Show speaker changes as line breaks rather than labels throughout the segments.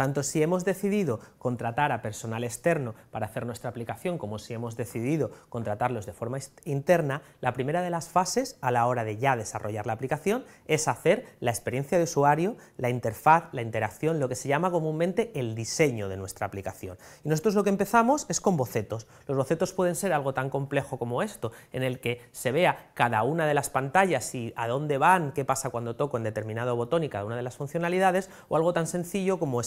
tanto si hemos decidido contratar a personal externo para hacer nuestra aplicación como si hemos decidido contratarlos de forma interna, la primera de las fases a la hora de ya desarrollar la aplicación es hacer la experiencia de usuario, la interfaz, la interacción, lo que se llama comúnmente el diseño de nuestra aplicación. Y nosotros lo que empezamos es con bocetos. Los bocetos pueden ser algo tan complejo como esto, en el que se vea cada una de las pantallas y a dónde van, qué pasa cuando toco en determinado botón y cada una de las funcionalidades, o algo tan sencillo como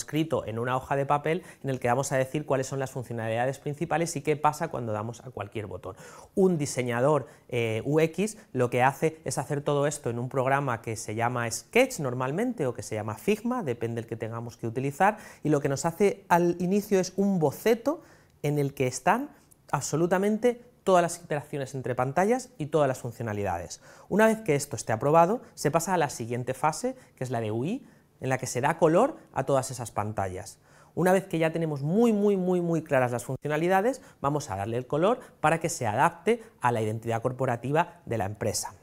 en una hoja de papel en el que vamos a decir cuáles son las funcionalidades principales y qué pasa cuando damos a cualquier botón. Un diseñador eh, UX lo que hace es hacer todo esto en un programa que se llama Sketch normalmente o que se llama Figma, depende del que tengamos que utilizar, y lo que nos hace al inicio es un boceto en el que están absolutamente todas las interacciones entre pantallas y todas las funcionalidades. Una vez que esto esté aprobado, se pasa a la siguiente fase, que es la de UI, en la que se da color a todas esas pantallas. Una vez que ya tenemos muy, muy, muy, muy claras las funcionalidades, vamos a darle el color para que se adapte a la identidad corporativa de la empresa.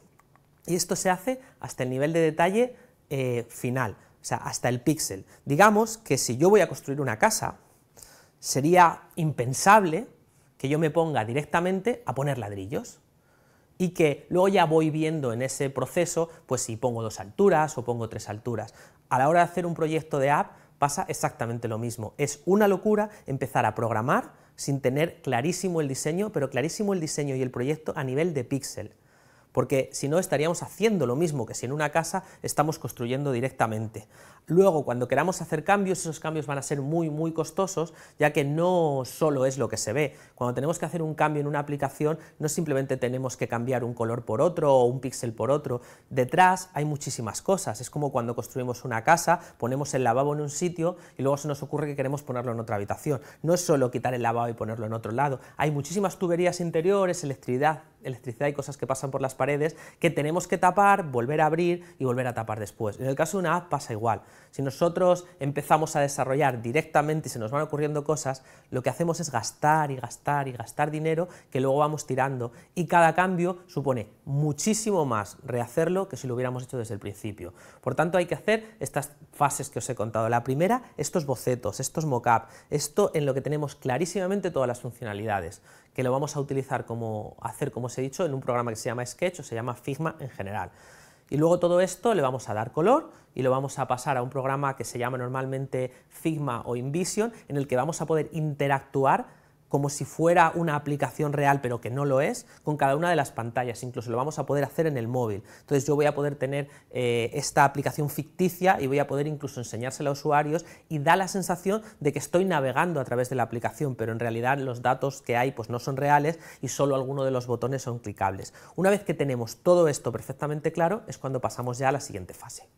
Y esto se hace hasta el nivel de detalle eh, final, o sea, hasta el píxel. Digamos que si yo voy a construir una casa, sería impensable que yo me ponga directamente a poner ladrillos y que luego ya voy viendo en ese proceso, pues si pongo dos alturas o pongo tres alturas. A la hora de hacer un proyecto de app pasa exactamente lo mismo. Es una locura empezar a programar sin tener clarísimo el diseño, pero clarísimo el diseño y el proyecto a nivel de píxel porque si no estaríamos haciendo lo mismo que si en una casa estamos construyendo directamente. Luego, cuando queramos hacer cambios, esos cambios van a ser muy, muy costosos, ya que no solo es lo que se ve. Cuando tenemos que hacer un cambio en una aplicación, no simplemente tenemos que cambiar un color por otro o un píxel por otro. Detrás hay muchísimas cosas. Es como cuando construimos una casa, ponemos el lavabo en un sitio y luego se nos ocurre que queremos ponerlo en otra habitación. No es solo quitar el lavabo y ponerlo en otro lado. Hay muchísimas tuberías interiores, electricidad, electricidad y cosas que pasan por las paredes que tenemos que tapar, volver a abrir y volver a tapar después. En el caso de una app pasa igual. Si nosotros empezamos a desarrollar directamente y se nos van ocurriendo cosas, lo que hacemos es gastar y gastar y gastar dinero que luego vamos tirando y cada cambio supone muchísimo más rehacerlo que si lo hubiéramos hecho desde el principio. Por tanto, hay que hacer estas fases que os he contado. La primera, estos bocetos, estos mock-up, esto en lo que tenemos clarísimamente todas las funcionalidades, lo vamos a utilizar como hacer, como os he dicho, en un programa que se llama Sketch o se llama Figma en general. Y luego todo esto le vamos a dar color y lo vamos a pasar a un programa que se llama normalmente Figma o InVision, en el que vamos a poder interactuar como si fuera una aplicación real, pero que no lo es, con cada una de las pantallas. Incluso lo vamos a poder hacer en el móvil. Entonces yo voy a poder tener eh, esta aplicación ficticia y voy a poder incluso enseñársela a usuarios y da la sensación de que estoy navegando a través de la aplicación, pero en realidad los datos que hay pues no son reales y solo algunos de los botones son clicables. Una vez que tenemos todo esto perfectamente claro es cuando pasamos ya a la siguiente fase.